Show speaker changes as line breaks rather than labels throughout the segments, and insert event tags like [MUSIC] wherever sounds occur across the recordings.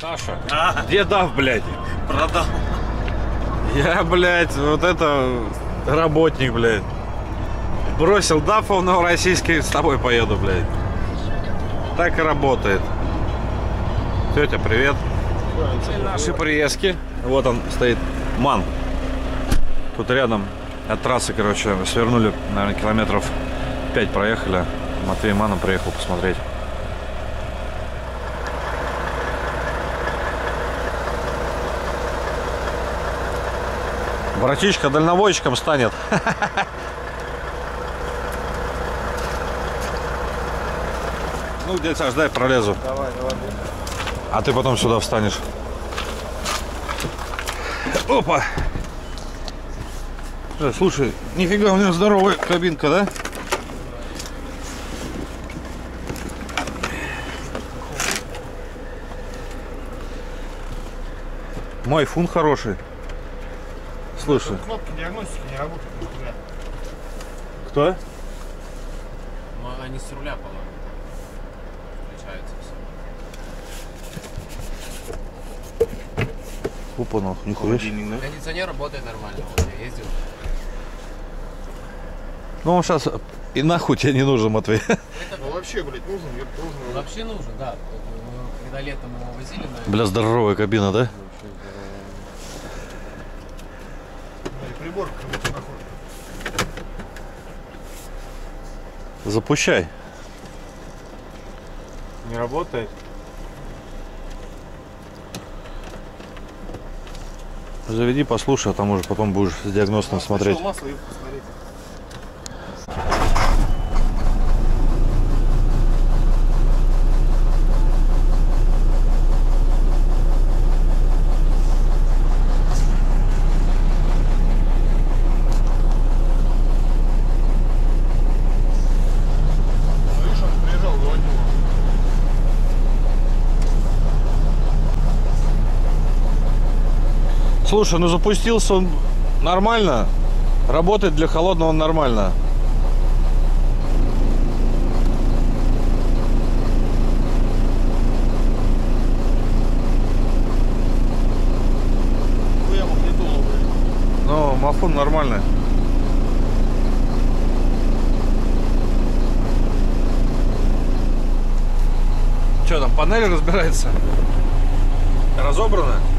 Саша,
А,
где дав, блядь?
продал.
Я, блядь, вот это работник, блядь. Бросил даф в новороссийский, с тобой поеду, блядь. Так и работает. Тетя, привет. Цель нашей поездки. Вот он стоит, ман. Тут рядом от трассы, короче, свернули, наверное, километров 5 проехали. Матвей Маном приехал посмотреть. Братишка дальнобойщиком станет. Ну, дядь Саш, дай пролезу.
Давай, давай.
А ты потом сюда встанешь. Опа! Э, Слушай, нифига, у него здоровая кабинка, да? Мой фун хороший. Слушай,
Кнопки диагностики не работают. нихуя.
кто?
Ну, они с руля, по-моему, включаются все.
Опа, нахуй, нихуя?
Кондиционер работает нормально, вот я ездил.
Ну, он сейчас и нахуй тебе не нужен, Матвей.
Ну вообще, блядь, нужен, я должен.
Вообще нужен, да. Мы Когда летом его возили на...
Бля, здоровая кабина, да?
И прибор как будто находит.
Запущай.
Не работает?
Заведи, послушай, а там уже потом будешь с диагностом смотреть.
Сначала масло и посмотреть. Ну, видишь, он приезжал, выводил.
Слушай, ну запустился он нормально. Работает для холодного нормально. Ну, мафон нормальный. Что там, панель разбирается? Разобрана?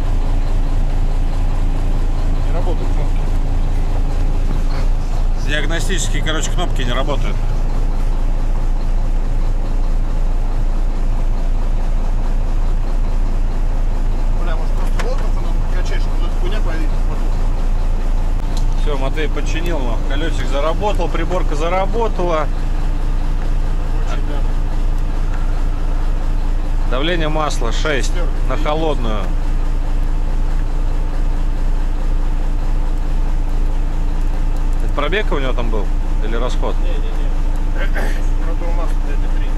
Работают кнопки.
Диагностические, короче, кнопки не работают.
Бля, может просто воздухом надо качать, чтобы хуйня.
Все, Матвей починил, колесик заработал, приборка заработала. Давление масла 6 на холодную. пробег у него там был? Или расход?
Не-не-не. Правда, у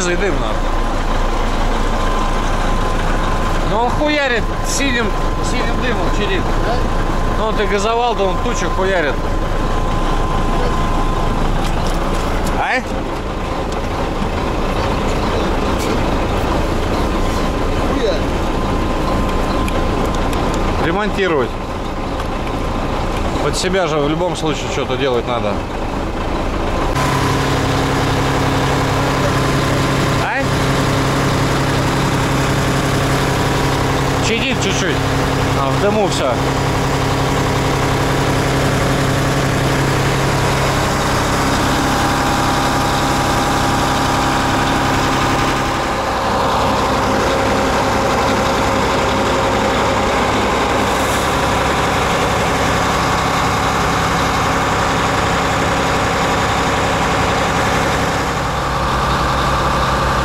свежий дым надо. Но ну, он хуярит синим, синим дымом чирит. Да? Ну, ты газовал, да он тучу хуярит. А? Ремонтировать. Под себя же в любом случае что-то делать надо. Чуть-чуть. А, в дыму все.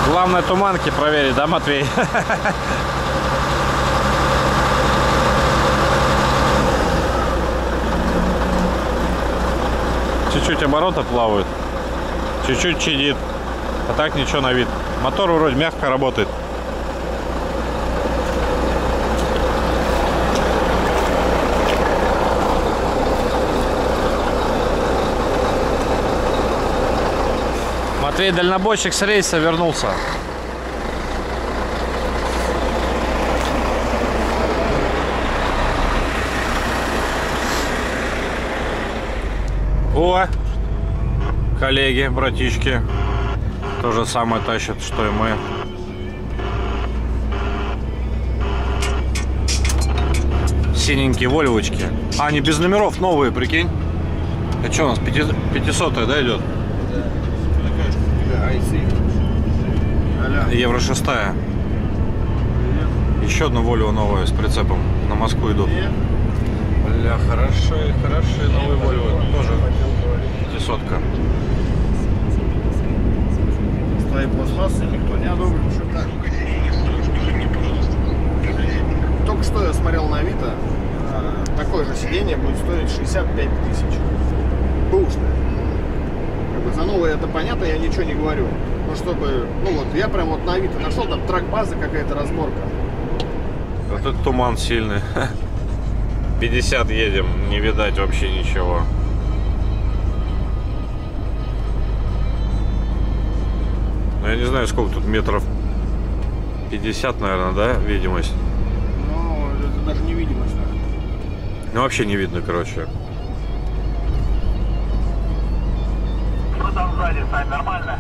Главное туманки проверить, да, Матвей? [LAUGHS] чуть-чуть обороты плавают. Чуть-чуть чадит. А так ничего на вид. Мотор вроде мягко работает. Матвей дальнобойщик с рейса вернулся. О, коллеги, братишки, то же самое тащат, что и мы. Синенькие вольвочки. А, они без номеров новые, прикинь. Это что у нас, 500 да, идет? Евро 6. Еще одна Volvo новая с прицепом. На Москву идут. Бля, хорошие, хорошие новые Volvo. Тоже 500
С твоей пластмассы никто не одобрит, что так. Только что я смотрел на Авито, а, такое же сиденье будет стоить 65 тысяч. Бэушное. Как бы за новое это понятно, я ничего не говорю. Ну, чтобы, ну вот, я прям вот на Авито нашел, там трак-база какая-то разборка.
Вот это туман сильный. [LAUGHS] 50 едем, не видать вообще ничего. Ну, я не знаю, сколько тут метров. 50, наверное, да, видимость?
Ну, это даже невидимость. наверное.
Ну, вообще не видно, короче.
Что там сзади, Сань, нормально?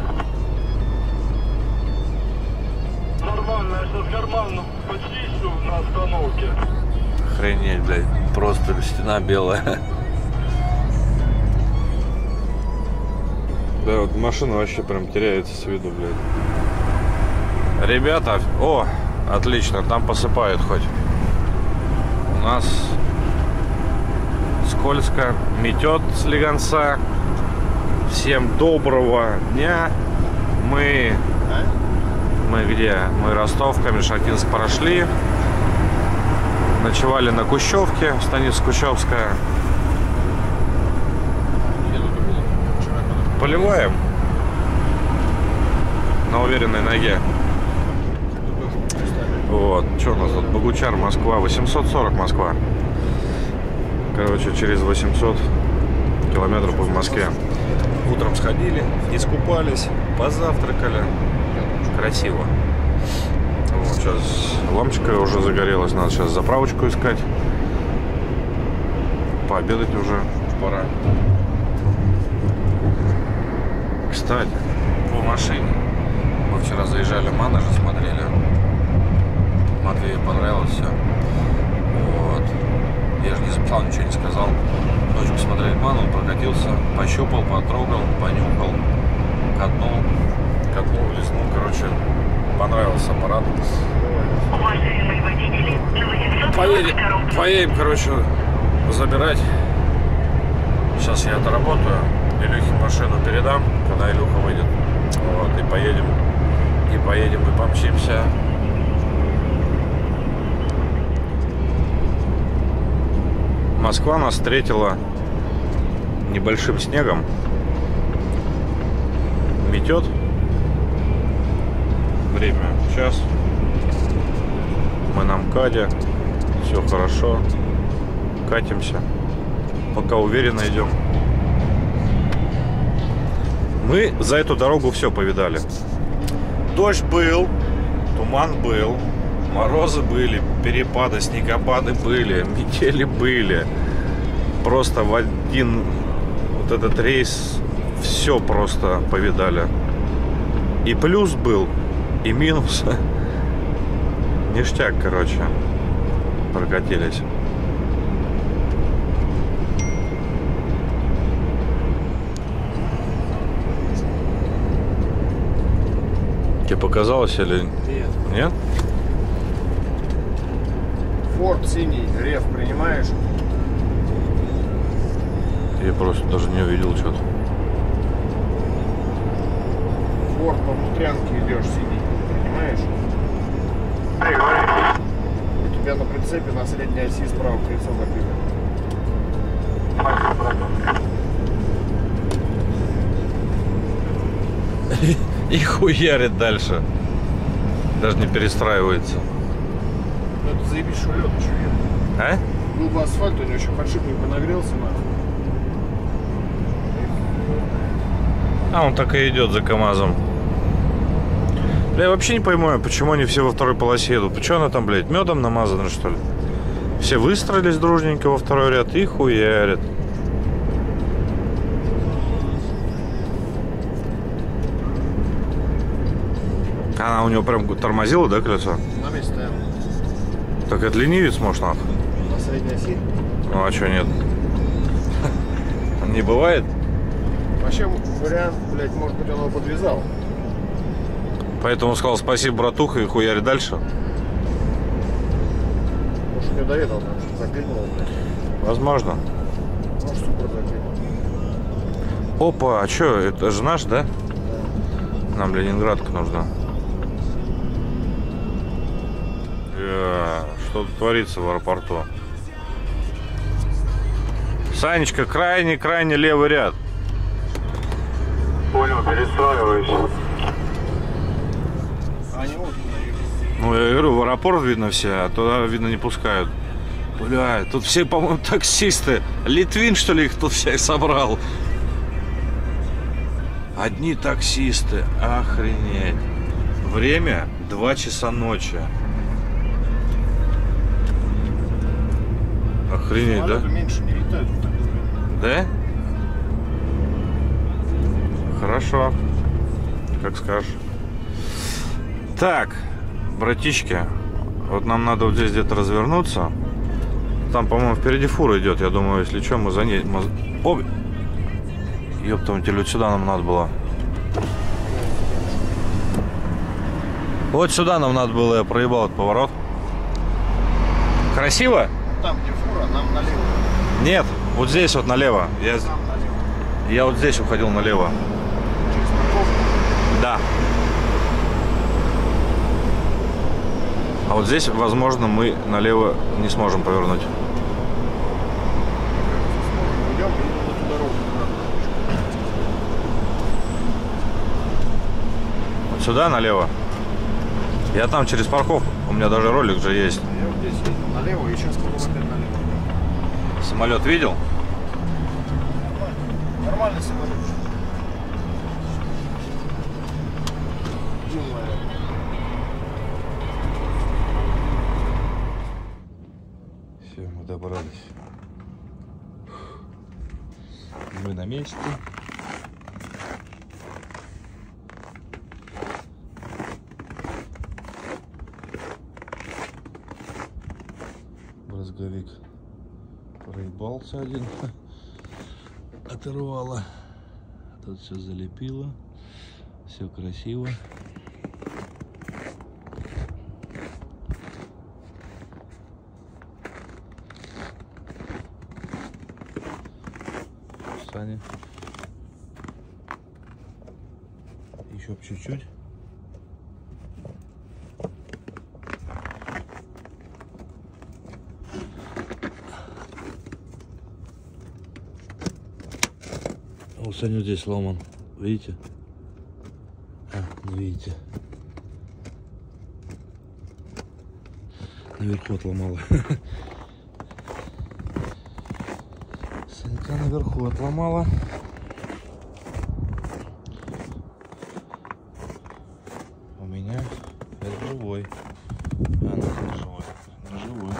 Нормально, я сейчас карман почищу на остановке.
Охренеть, блядь. Просто стена белая. [LAUGHS] Да, вот машина вообще прям теряется с виду, блядь. Ребята, о, отлично, там посыпают хоть. У нас скользко, метет с легонца. Всем доброго дня. Мы, мы где? Мы Ростов, Камень-Шахтинск прошли. Ночевали на Кущевке, станица Кущевская. Поливаем на уверенной ноге. Вот, что у нас тут? Богучар, Москва, 840 Москва. Короче, через 800 километров в Москве. Утром сходили, искупались, позавтракали. Красиво. Вот, сейчас лампочка уже загорелась, надо сейчас заправочку искать. Пообедать уже пора. Кстати, по машине. Мы вчера заезжали в Манеж, смотрели. Матвею понравилось все. Вот. Я же не записал, ничего не сказал. Ночью посмотрели Ман, он прокатился, пощупал, потрогал, понюхал, катнул, катнул, лизнул. Короче, понравился аппарат.
Уважаемые водители, на 800
Поедем, поедем, короче, забирать. Сейчас я доработаю. Илюхе машину передам, когда Илюха выйдет. Вот, и поедем. И поедем, и помчимся. Москва нас встретила небольшим снегом. Метет. Время час. Мы на МКАДе. Все хорошо. Катимся. Пока уверенно идем. Мы за эту дорогу все повидали. Дождь был, туман был, морозы были, перепады, снегопады были, [LAUGHS] метели были. Просто в один вот этот рейс все просто повидали. И плюс был, и минус. [LAUGHS] Ништяк, короче. Прокатились. Тебе показалось или
Нет.
нет?
Форд синий, рев принимаешь?
Я просто даже не увидел что-то.
Форд по Мутрянке идешь синий, принимаешь? У тебя на прицепе на средней оси справа колесо забито.
И хуярит дальше. Даже не перестраивается.
Ну, это заебись, что лед еще нет.
А?
Был бы асфальт, у него еще подшипник бы нагрелся, нахуй.
А он так и идет за КамАЗом. Бля, я вообще не пойму, почему они все во второй полосе едут. Почему она там, блядь, медом намазана, что ли? Все выстроились дружненько во второй ряд и хуярят. Она у него прям тормозила, да, колесо?
На месте стоял.
Так это ленивец, может, нахуй?
На средней оси.
Ну а что нет? Не бывает?
Вообще вариант, блядь, может быть, он его подвязал.
Поэтому сказал спасибо, братуха, и хуяри дальше.
Может, у него до этого там что-то заклинило, блядь.
Возможно.
Может, супер заклинило.
Опа, а что, это же наш, да? Нам Ленинградка нужна. Что тут творится в аэропорту? Санечка, крайне-крайне левый ряд.
Понял, перестраиваюсь.
Ну, я говорю, в аэропорт видно все, а туда, видно, не пускают. Бля, тут все, по-моему, [LAUGHS] таксисты. Литвин, что ли, их тут всех собрал? Одни таксисты. Охренеть. Время 2 часа ночи. Охренеть, да?
Меньше не летают.
Да? Хорошо. Как скажешь. Так, братишки, вот нам надо вот здесь где-то развернуться. Там, по-моему, впереди фура идет. Я думаю, если что, мы за ней... Мы... О! Ёпта, вот сюда нам надо было. Вот сюда нам надо было, я проебал этот поворот. Красиво?
Там, где фура, нам налево.
Нет, вот здесь вот налево. Я, я вот здесь уходил налево.
Через парковку.
Да. А вот здесь, возможно, мы налево не сможем повернуть. Вот сюда налево. Я там через парковку. У меня даже ролик же есть.
Я вот здесь ездил налево и сейчас.
Самолет видел?
Нормальный самолет.
Все, мы добрались. Мы на месте. Брызговик проебался один. [LAUGHS] Оторвало. Тут все залепило. Все красиво. Саня. Еще чуть-чуть. Вот здесь сломан. Видите? А, не видите. Наверху отломала. [LAUGHS] Санька наверху отломала. У меня это живой. А, ну это живой. Не живой.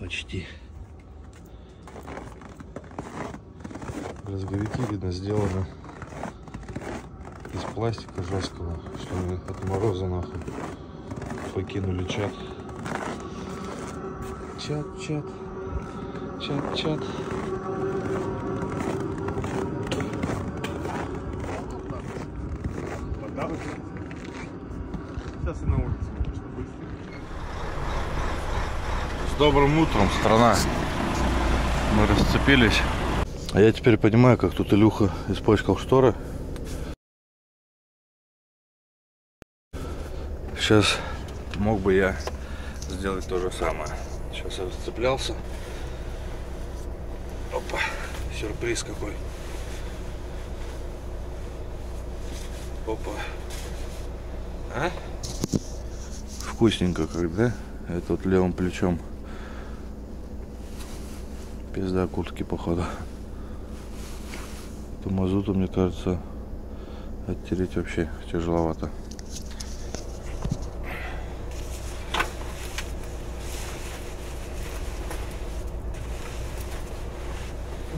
Почти. Разговики, видно, сделаны из пластика жесткого, что они от мороза нахуй покинули чат. Чат, чат, чат.
Сейчас и на улице.
С добрым утром, страна. Мы расцепились. А я теперь понимаю, как тут Илюха испачкал шторы. Сейчас мог бы я сделать то же самое. Сейчас я расцеплялся. Опа, сюрприз какой. Опа. А? Вкусненько как, да? Это вот левым плечом. Пизда куртки, походу. По мазуту, мне кажется, оттереть вообще тяжеловато.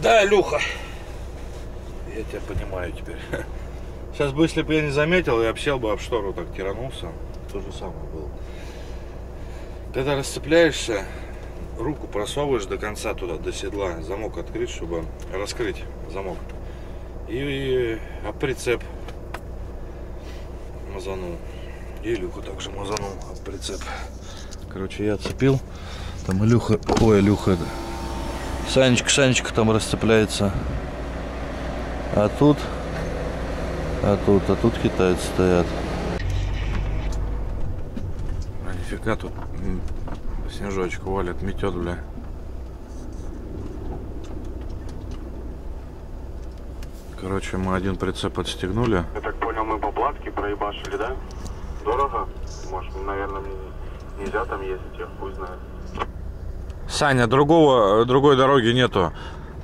Да, Люха. Я тебя понимаю теперь. [LAUGHS] Сейчас бы, если бы я не заметил, я обсел бы об штору так тиранулся. То же самое было. Когда расцепляешься, руку просовываешь до конца туда, до седла, замок открыть, чтобы раскрыть замок. И об прицеп мазанул. И Илюха также мазанул об прицеп. Короче, я отцепил. Там Илюха, ой, Илюха, Санечка, Санечка там расцепляется. А тут, а тут, а тут китайцы стоят. А нифига тут снежочек валит, метет, бля. Короче, мы один прицеп отстегнули.
Я так понял, мы по платке проебашили, да? Дорого? Может, наверное, нельзя там ездить, я хуй знает.
Саня, другого, другой дороги нету.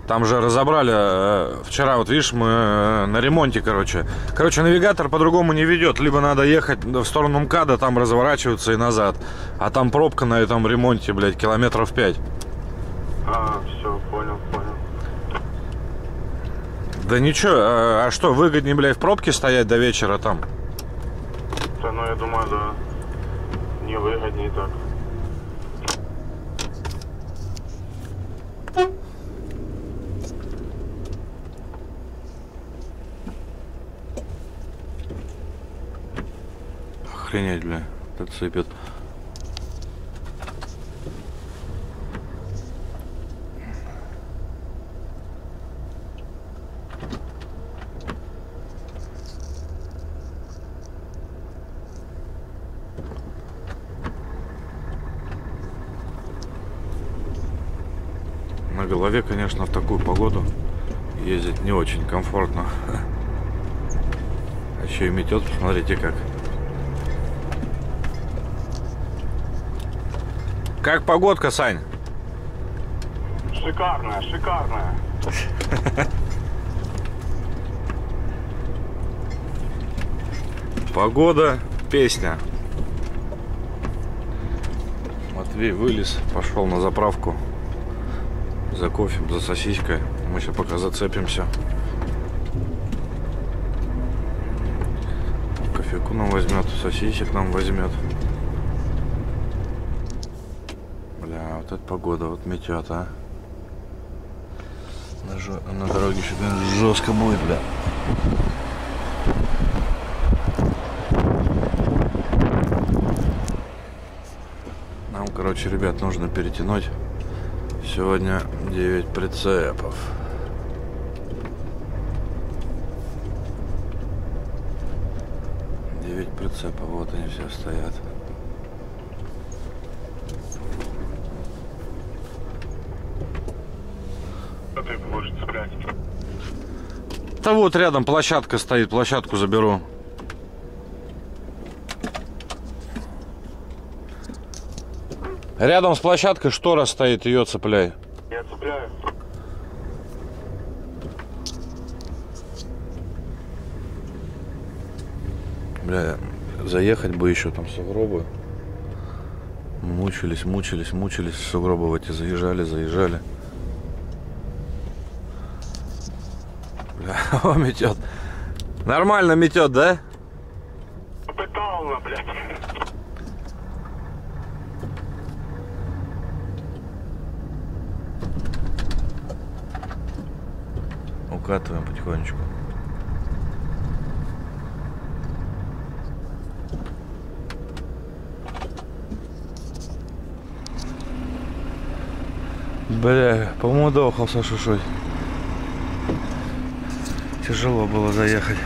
Там же разобрали э, вчера, вот видишь, мы э, на ремонте, короче. Короче, навигатор по-другому не ведет. Либо надо ехать в сторону МКАДа, там разворачиваться и назад. А там пробка на этом ремонте, блядь, километров 5.
А, все, понял, понял.
Да ничего, а, а что, выгоднее, блядь, в пробке стоять до вечера там?
Да, ну я думаю, да. Невыгоднее так.
Охренеть, бля, так сыпет. На голове, конечно, в такую погоду ездить не очень комфортно. [LAUGHS] А еще и метет, посмотрите как. Как погодка, Сань?
Шикарная, шикарная.
Погода, песня. Матвей вылез, пошел на заправку за кофе, за сосиской. Мы сейчас пока зацепимся. Кофейку нам возьмет, сосисек нам возьмет. Бля, вот эта погода, вот метет, а. На, жё- на дороге еще жестко будет, бля. Нам, короче, ребят, нужно перетянуть сегодня 9 прицепов. Девять прицепов, вот они все стоят.
Что ты будешь цеплять?
Да вот рядом площадка стоит, площадку заберу. Рядом с площадкой штора стоит, ее цепляй.
Я цепляю.
Бля, заехать бы еще там сугробы. Мучились, мучились, мучились. Сугробы в эти заезжали, заезжали. Бля, о, метет. Нормально метет, да?
Попытался, блядь.
Укатываем потихонечку. Бля, помудохался шушой. Тяжело было заехать.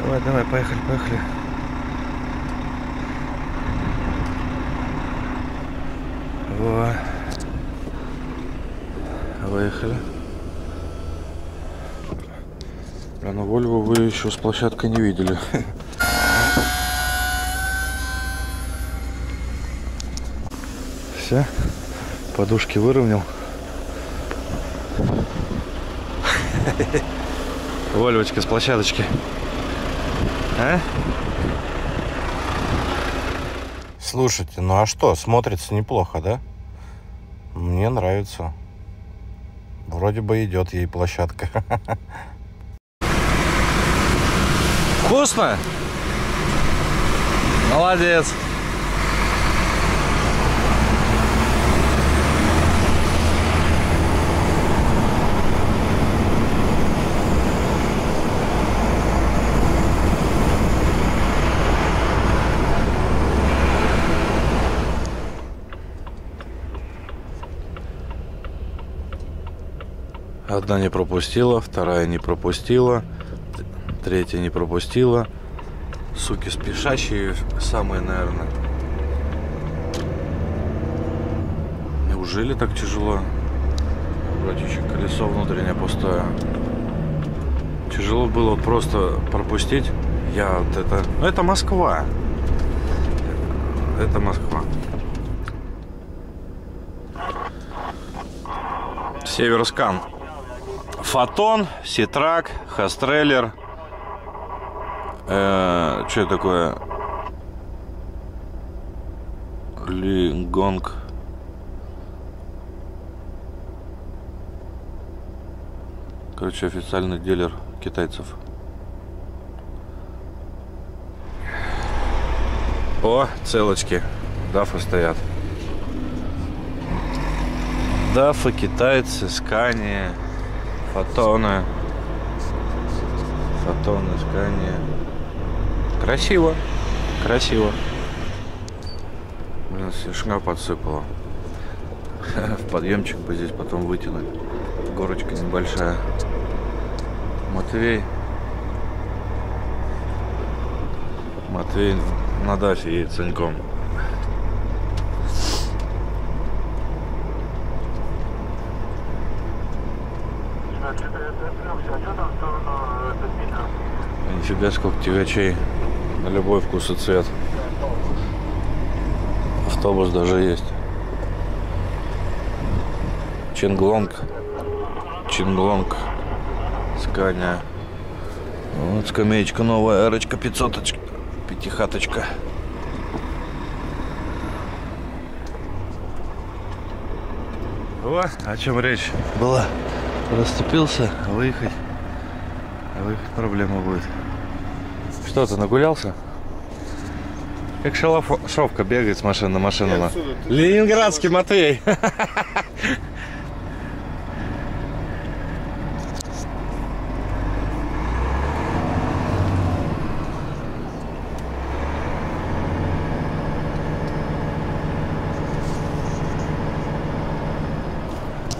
Давай, давай, поехали, поехали. Во. Выехали. Бля, ну Вольву вы еще с площадкой не видели. [LAUGHS] Все. Подушки выровнял. Вольвочка с площадочки. А? Слушайте, ну а что, смотрится неплохо, да? Мне нравится. Вроде бы идет ей площадка. Вкусно? Молодец. Одна не пропустила, вторая не пропустила, третья не пропустила. Суки спешащие самые, наверное. Неужели так тяжело? Братичек, колесо внутреннее пустое. Тяжело было просто пропустить. Я вот это... Ну, это Москва. Это Москва. Северскан. Фотон, Ситрак, Хастреллер. Э, что такое? Лингонг. Короче, официальный дилер китайцев. О, целочки. Дафы стоят. Дафы, китайцы, скания, фотоны. Фотоны, скания. Красиво. Красиво. Блин, слишком подсыпало. [LAUGHS] В подъемчик бы здесь потом вытянуть. Горочка небольшая. Матвей. Матвей на дафе едет с Саньком. Нифига сколько тягачей на любой вкус и цвет. Автобус даже есть. Чинглонг. Чинглонг. Скания. Вот скамеечка новая, эрочка 500 пятихаточка. О, о чем речь была? Расступился, выехать. Выехать проблема будет. Что ты нагулялся? Как шалашовка бегает с машины на машину. на.
отсюда
Ленинградский Матвей.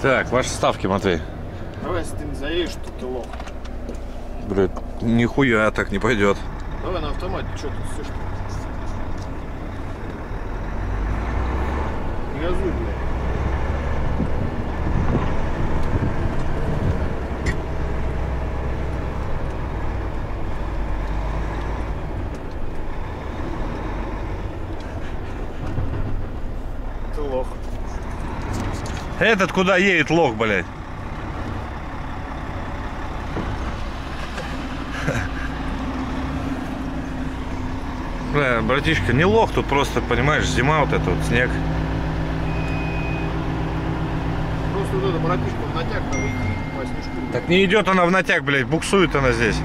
Так, ваши ставки, Матвей.
Давай, если ты не заедешь, то ты лох.
Блядь, нихуя так не пойдет.
Давай на автомате, что ты слышишь? Не газуй, блядь.
Этот куда едет лох, блядь? Бля, братишка, не лох, тут просто, понимаешь, зима вот эта вот, снег.
Просто вот это братишка в натяг надо идти по снежку.
Так не идет она в натяг, блядь, буксует она здесь.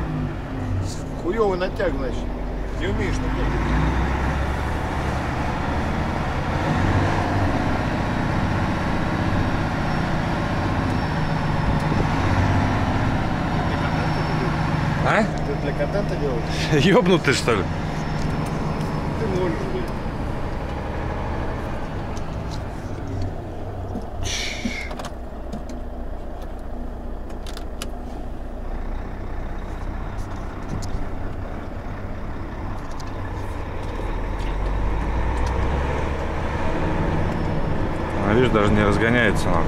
Хуёвый натяг, значит. Не умеешь натягивать.
А?
Ты для контента делаешь? [LAUGHS]
Ёбнутый, что ли?
можешь быть.
А видишь, даже не разгоняется
она.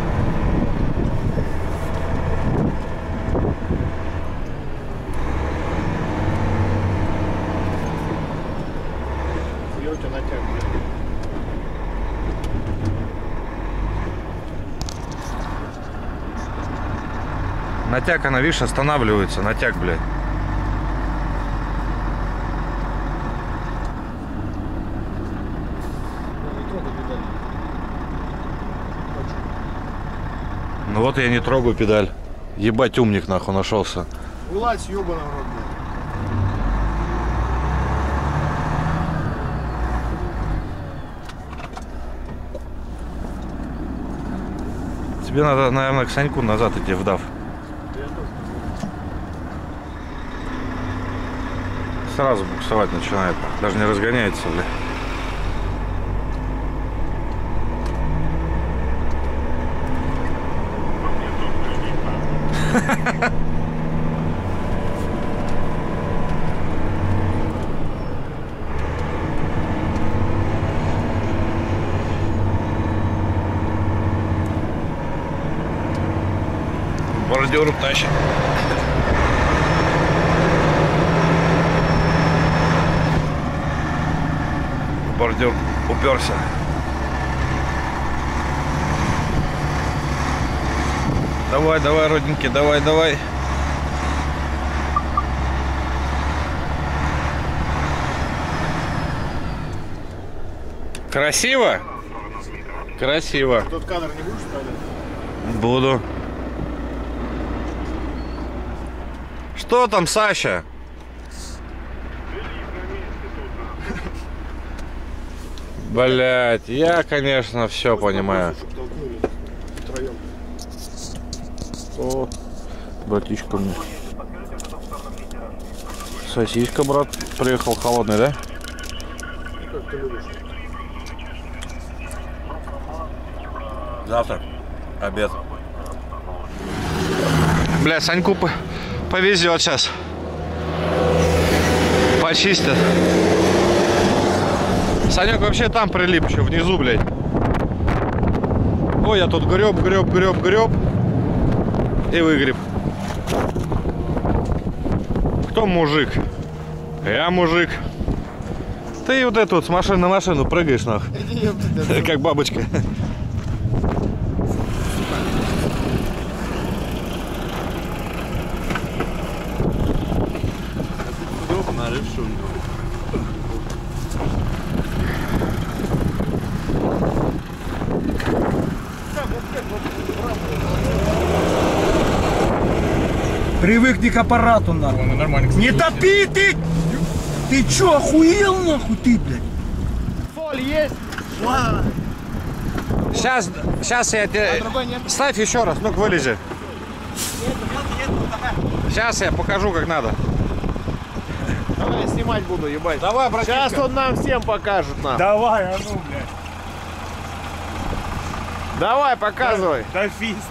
Натяг,
она, видишь, останавливается. Натяг, блядь.
Ну,
вот я не трогаю педаль. Ебать умник нахуй нашелся.
Вылазь, ёбаный в рот, блядь.
Тебе надо, наверное, к Саньку назад идти вдав.
Я тоже
Сразу буксовать начинает. Даже не разгоняется, бля. Бордюр тащит. Уперся. Давай, давай, родненький, давай, давай. Красиво? Красиво.
Тот кадр не будешь вставлять?
Буду. Что там, Саша? Блять, я, конечно, все понимаю. О, братишка мне. Сосиска, брат, приехал холодный, да? Завтра. Обед. Бля, Саньку по- повезет сейчас. Почистят. Санек вообще там прилип еще внизу, блядь. Ой, я тут греб, греб, греб, греб. И выгреб. Кто мужик? Я мужик. Ты вот эту вот с машины на машину прыгаешь, [LAUGHS]
ты
Как бабочка. [LAUGHS]
к аппарату, нахуй.
Ну, нормально,
Не топи ты! Ты чё, охуел, нахуй, ты, блядь?
Соль есть?
Сейчас, сейчас я
нет?
Ставь еще раз, ну-ка вылези. Сейчас я покажу, как надо.
Давай я снимать буду, ебать.
Давай, братишка.
Сейчас он нам всем покажет, на.
Давай, а ну, блядь.
Давай, показывай.
Да фист.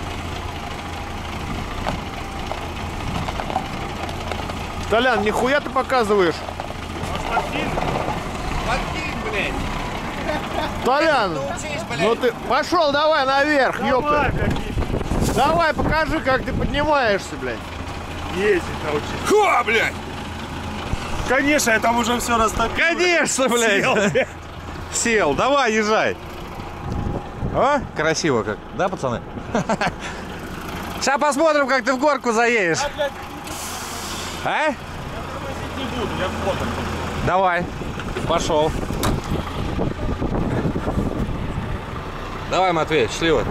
Толян, нихуя ты показываешь?
Подкинь, блядь.
Толян, ну ты пошел давай наверх, ёпта. Давай, покажи, как ты поднимаешься, блядь.
Ездить научись.
Ха, блядь!
Конечно, я там уже все растопил.
Конечно, блядь!
Сел, [LAUGHS] блядь.
Сел, давай, езжай. О, красиво как, да, пацаны? [LAUGHS] Сейчас посмотрим, как ты в горку заедешь. А?
Я фото.
Давай, пошел. Давай, Матвей, счастливо.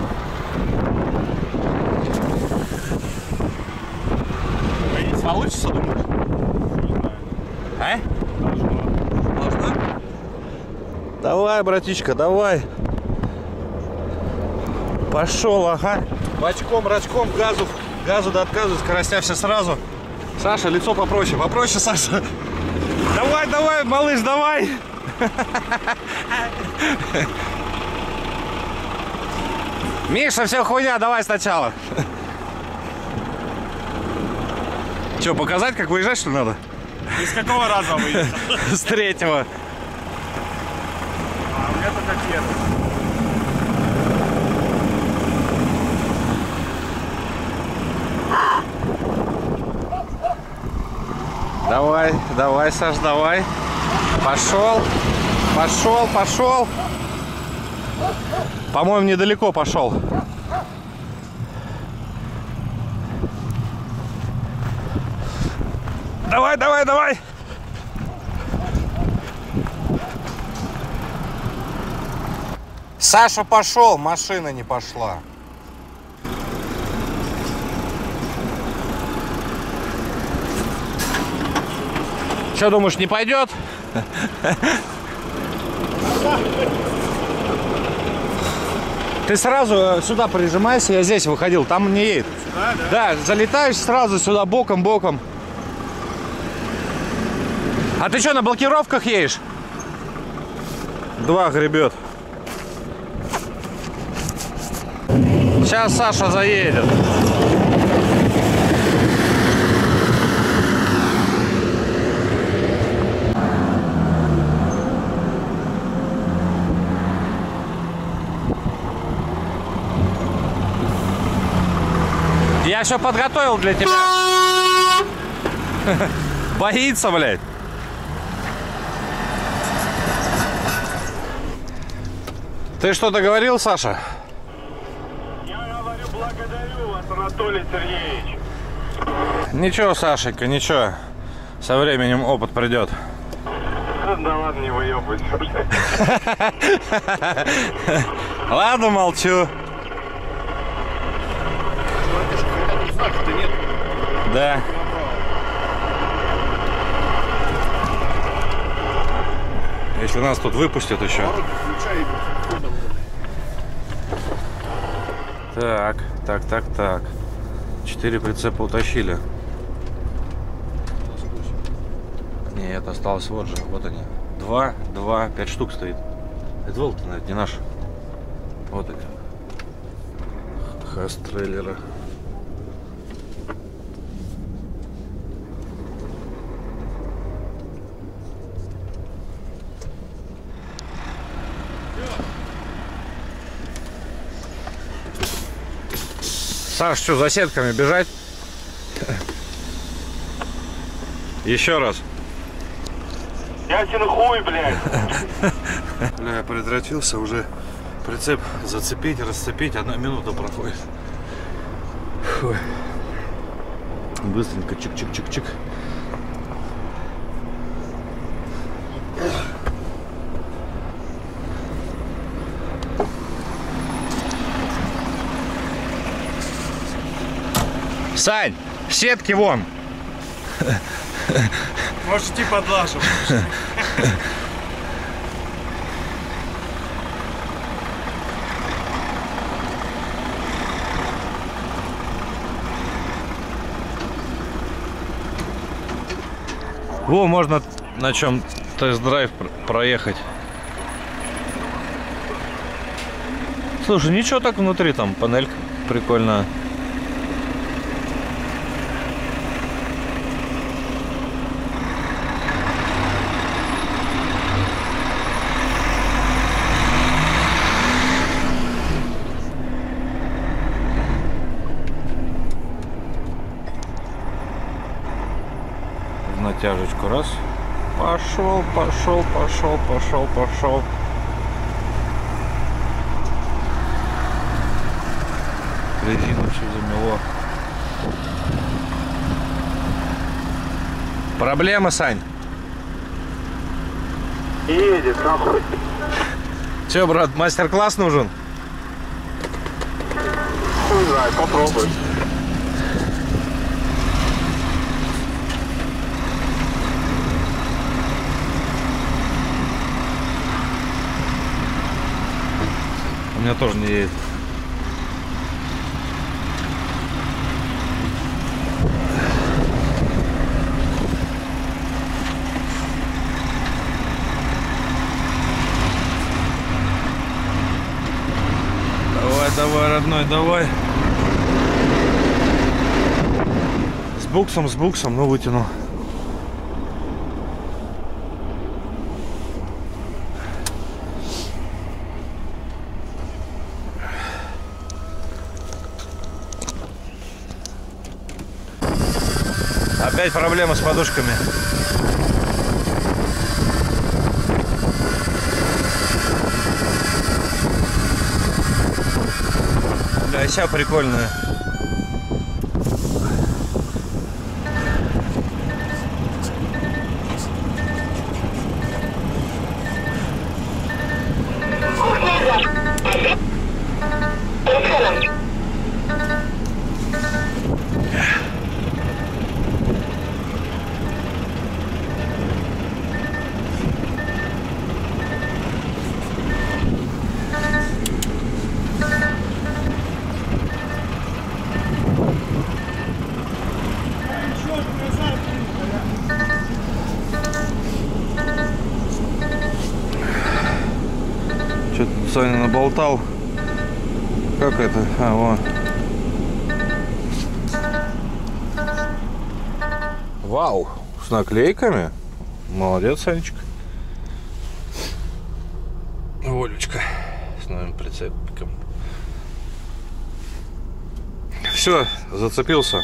Получится, думаешь? А? Должна. Давай, братишка, давай. Пошел, ага. Бочком, рачком, газу, газу до отказа, скоростя все сразу. Саша, лицо попроще, попроще, Саша. Давай, давай, малыш, давай. Миша, все хуйня, давай сначала. Че, показать, как выезжать, что надо?
Из какого раза выехал?
С третьего.
А у меня только первый.
Давай, давай, Саш, давай. Пошел, пошел, пошел. По-моему, недалеко пошел. Давай, давай, давай. Саша пошел, машина не пошла. Что думаешь, не пойдет? Ты сразу э, сюда прижимайся, я здесь выходил, там не едет.
Сюда, да?
Да, залетаешь сразу сюда боком, боком. А ты что, на блокировках едешь? Два гребет. Сейчас Саша заедет. Я все подготовил для тебя. [LAUGHS] Боится, блядь. Ты что-то говорил, Саша?
Я говорю, благодарю вас, Анатолий Сергеевич.
Ничего, Сашенька, ничего. Со временем опыт придет.
Да ладно, не выебывайся уже. [LAUGHS]
Ладно, молчу.
Смотри, что хотя тут знака-то нет.
Да. Если нас тут выпустят еще. Так, так, так, так. Четыре прицепа утащили. Нет, осталось вот же, вот они. Два, два, пять штук стоит. Это волк это не наш. Вот они. Хас трейлера. Саш, что, за сетками бежать? Еще раз.
Ясен хуй, блядь. [LAUGHS]
Бля, я предотвратился уже прицеп зацепить, расцепить, одна минута проходит. Фу. Быстренько чик-чик-чик-чик. Сань, сетки вон.
Можешь идти под лажем.
Во, можно на чем тест-драйв пр- проехать. Слушай, ничего так внутри, там панелька прикольная. В натяжечку раз. Пошел, пошел, пошел, пошел, пошел. Резину все замело. Проблемы, Сань?
Едет, нахуй.
Че, брат, мастер-класс нужен?
Хуй знает, попробуй.
меня тоже не едет. Давай, давай, родной, давай. С буксом, с буксом, ну вытяну. Опять проблемы с подушками. Бля, ща прикольная. Саня наболтал. Как это? А, вон. Вау, с наклейками. Молодец, Санечка. Волечка с новым прицепиком. Все, зацепился.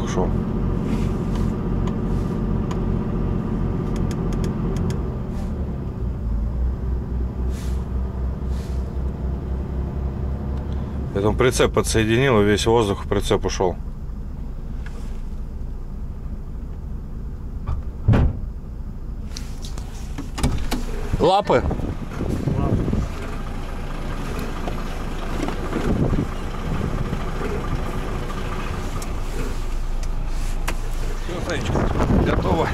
Ушел. Это он прицеп подсоединил, и весь воздух в прицеп ушел. Лапы. Все, Санечка, готово.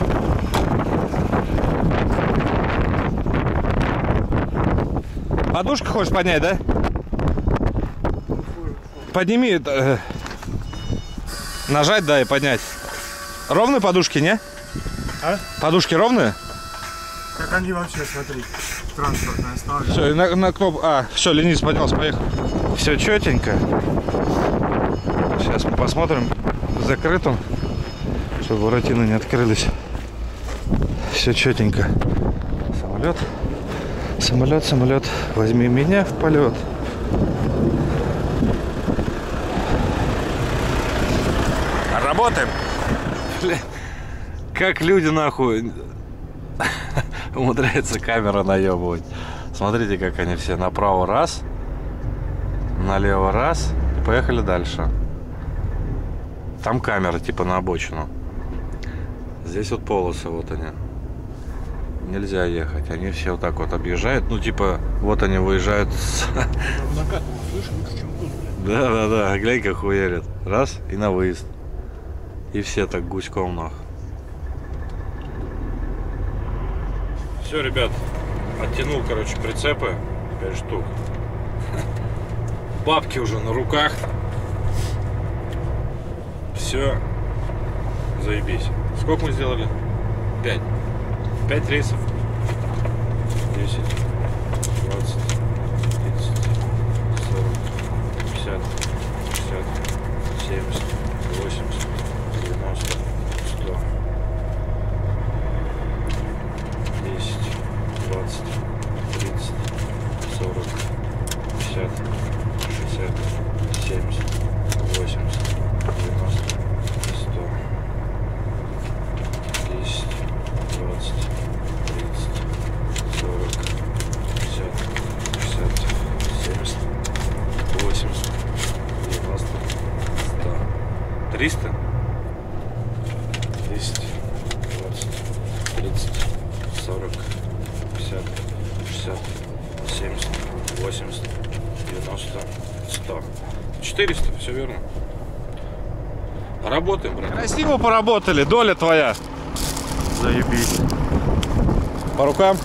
Подушку хочешь поднять, да? Подними, э, нажать, да, и поднять. Ровные подушки, не?
А?
Подушки ровные?
Как они вообще, смотри, транспортная ставлю.
Все, на, на кноп... А, все, Ленис поднялся, поехал. Все четенько. Сейчас мы посмотрим, закрыт он, чтобы воротины не открылись. Все четенько. Самолет. Самолет, самолет. Возьми меня в полет. Работаем. Бля, как люди нахуй [LAUGHS] умудряются камера наебывать. Смотрите, как они все направо раз, налево раз, и поехали дальше. Там камера типа на обочину. Здесь вот полосы, вот они. Нельзя ехать. Они все вот так вот объезжают. Ну, типа, вот они выезжают с... Да, да, да. Глянь, как хуярят. Раз и на выезд. И все так гуськом нах. Все, ребят, оттянул, короче, прицепы. 5 штук. Бабки уже на руках. Все. Заебись. Сколько мы сделали? 5. 5 рейсов. 10, Красиво поработали, доля твоя.
Заебись.
По рукам.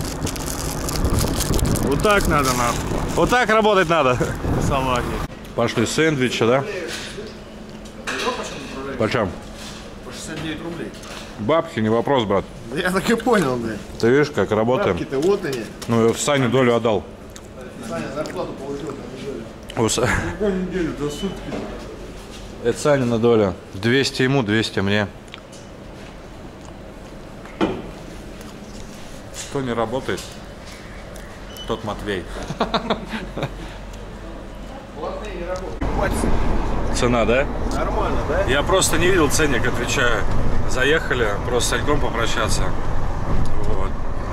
Вот так надо нахуй.
Вот так работать надо.
Салаги.
Пошли сэндвичи, да? Почем?
По 69 рублей.
Бабки, не вопрос, брат.
Да я так и понял, блядь.
Ты видишь, как работаем?
Бабки-то вот они.
Ну, я в Сане долю отдал.
Саня зарплату получил там неделю.
У
неделю до сутки?
Это Санина доля. 200 ему, 200 мне. Кто не работает, тот Матвей.
Хватит.
Цена, да?
Нормально, да?
Я просто не видел ценник, отвечаю. Заехали, просто с Саньком попрощаться. Вот.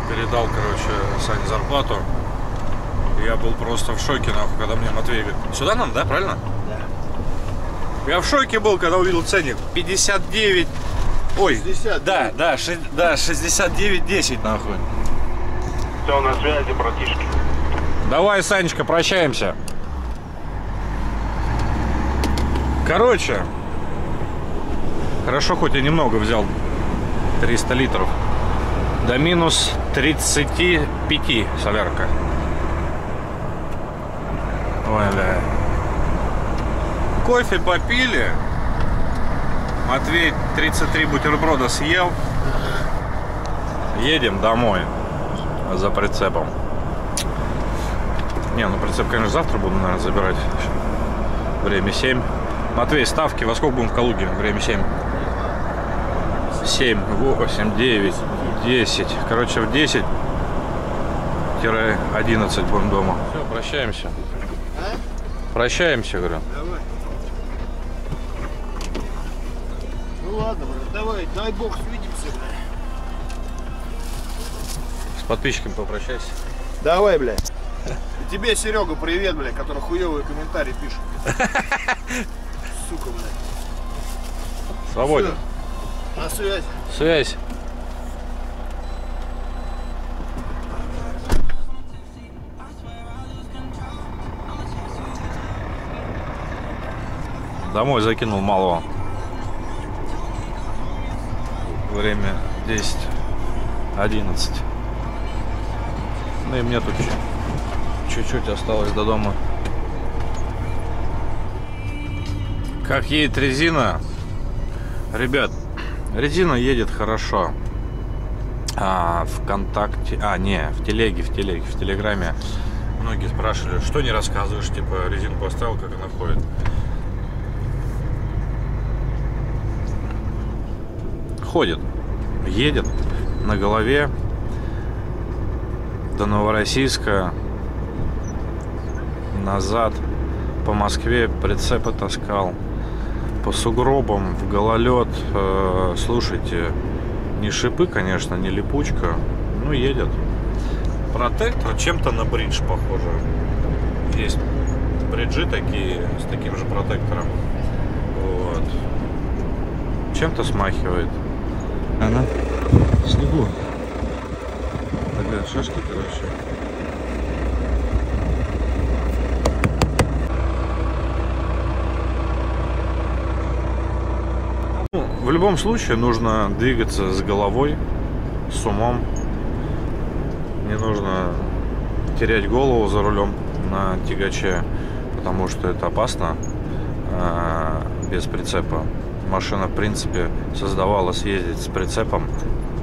Передал, короче, Сане зарплату. Я был просто в шоке, нахуй, когда мне Матвей говорит, сюда нам, да, правильно? Я в шоке был, когда увидел ценник. 59... Ой,
69.
да, да, ши- да, 69-10, нахуй.
Все, на связи, братишки.
Давай, Санечка, прощаемся. Короче, хорошо, хоть я немного взял 300 литров. До минус 35 солярка. Ой, бля. Кофе попили. Матвей 33 бутерброда съел. Едем домой за прицепом. Не, ну прицеп, конечно, завтра буду, наверное, забирать. Время 7. Матвей, ставки, во сколько будем в Калуге? Время 7. 7, 8, 9, 10. Короче, в 10 11 будем дома. Все, прощаемся. Прощаемся, говорю.
Давай. Давай, дай бог свидимся, бля.
С подписчиками попрощайся.
Давай, бля. И тебе, Серега, привет, бля, который хуевые комментарии пишет. [LAUGHS] Сука, бля.
Свободен.
На связь.
Связь. Домой закинул малого. Время 10, 11. Ну и мне тут чуть- чуть-чуть осталось до дома. Как едет резина? Ребят, резина едет хорошо. А, ВКонтакте, а, не, в телеге, в телеге, в телеграме многие спрашивали, что не рассказываешь, типа, резину поставил, как она ходит. Ходит, едет на голове до Новороссийска, назад по Москве прицепы таскал по сугробам в гололед. Э, слушайте, не шипы, конечно, не липучка, но едет. Протектор чем-то на бридж похоже. Есть бриджи такие с таким же протектором. Вот. Чем-то смахивает. Она в снегу. Такая шашки, короче. Ну, В любом случае нужно двигаться с головой, с умом. Не нужно терять голову за рулем на тягаче, потому что это опасно а, без прицепа. Машина, в принципе, создавалась ездить с прицепом.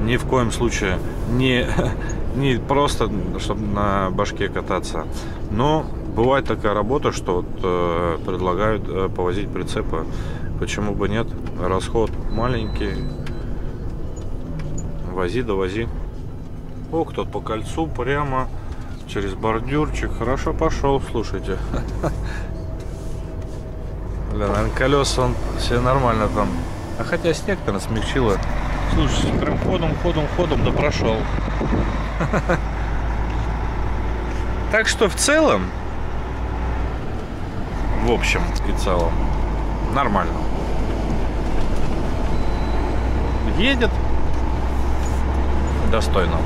Ни в коем случае не, [LAUGHS] не просто, чтобы на башке кататься. Но бывает такая работа, что вот, э, предлагают э, повозить прицепы. Почему бы нет? Расход маленький. Вози, довози. О, кто-то по кольцу прямо через бордюрчик. Хорошо пошел, слушайте. [LAUGHS] Бля, наверное, колеса он себе нормально там. А хотя снег, наверное, смягчило. Слушайте, прям ходом, ходом, ходом, да прошел. [LAUGHS] Так что в целом, в общем и целом, нормально. Едет достойно.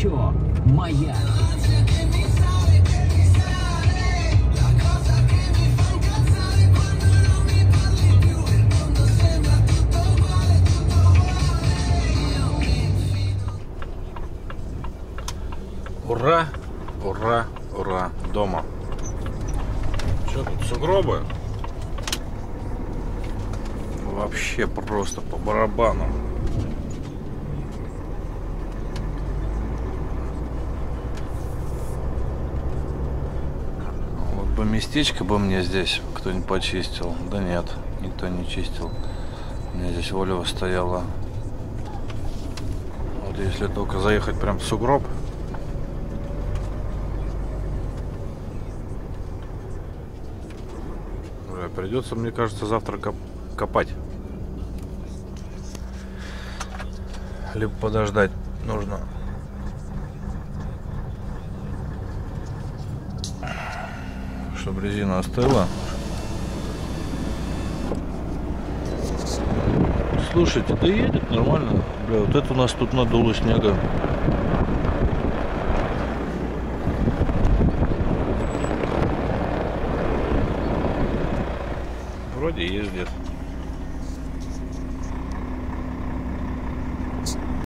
еще моя.
Ура, ура, ура, дома. Что тут, сугробы? Вообще просто по барабану. Местечко бы мне здесь кто-нибудь почистил. Да нет, никто не чистил. У меня здесь Волева стояла. Вот если только заехать прям в сугроб, придется, мне кажется, завтра коп- копать. Либо подождать нужно. Резина остыла. Слушайте, да едет нормально. Бля, вот это у нас тут надуло снега. Вроде ездит.